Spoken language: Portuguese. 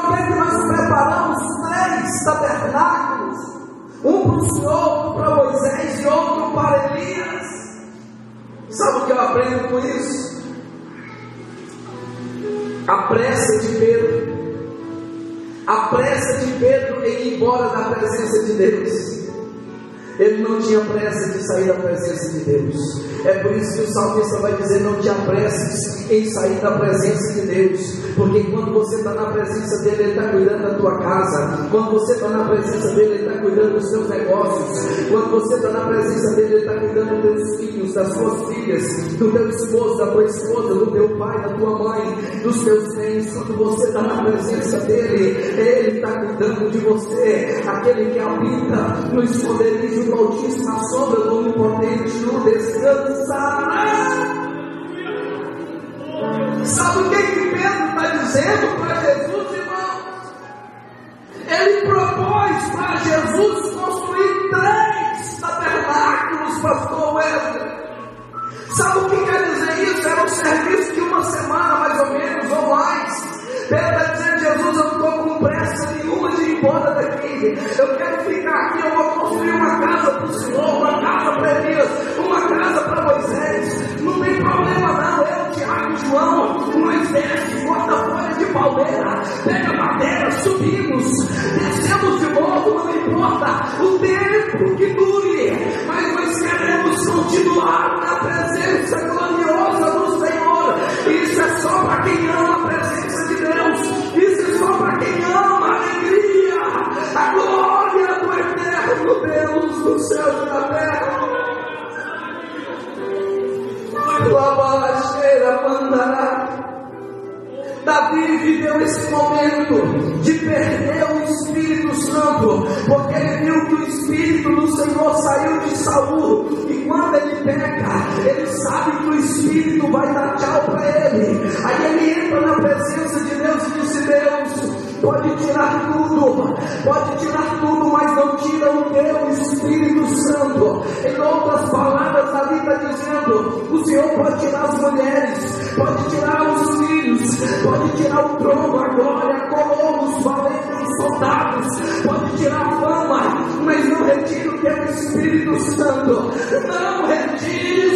por que nós preparamos três tabernáculos? Um para o Senhor, um para Moisés e outro para Elias. Sabe o que eu aprendo com isso? A pressa de Pedro. A pressa de Pedro em ir embora da presença de Deus. Ele não tinha pressa de sair da presença de Deus. É por isso que o salmista vai dizer: não te apresses em sair da presença de Deus. Porque quando você está na presença dele, ele está cuidando da tua casa. Quando você está na presença dele, ele está cuidando dos seus negócios. Você está na presença dele, ele está cuidando dos teus filhos, das suas filhas, do teu esposo, da tua esposa, do teu pai, da tua mãe, dos teus bens. Quando você está na presença dele, ele está cuidando de você. Aquele que habita no esconderijo do Altíssimo, a sombra do Onipotente, no descansará. Sabe o que, que Pedro está dizendo para Jesus, irmãos? Ele propôs para Jesus construir três Eu quero ficar aqui, eu vou construir uma casa para o Senhor, uma casa para Elias, uma casa para Moisés. Não tem problema não, eu, Tiago João, nós desce, corta folha de palmeira, pega madeira, subimos, descemos de novo, não importa o tempo que dure, mas nós queremos continuar na presença gloriosa do Senhor. Isso é só para quem ama a presença Davi viveu esse momento de perder o Espírito Santo, porque ele viu que o Espírito do Senhor saiu de Saul, e quando ele peca, ele sabe que o Espírito vai dar tchau para ele. Aí ele entra na presença de Deus e disse: Deus, pode tirar tudo, pode tirar tira o teu Espírito Santo. Em outras palavras, Davi está dizendo: o Senhor pode tirar as mulheres, pode tirar os filhos, pode tirar o trono, a glória, a coroa, os valentes soldados, pode tirar a fama, mas não retira o teu Espírito Santo, não o teu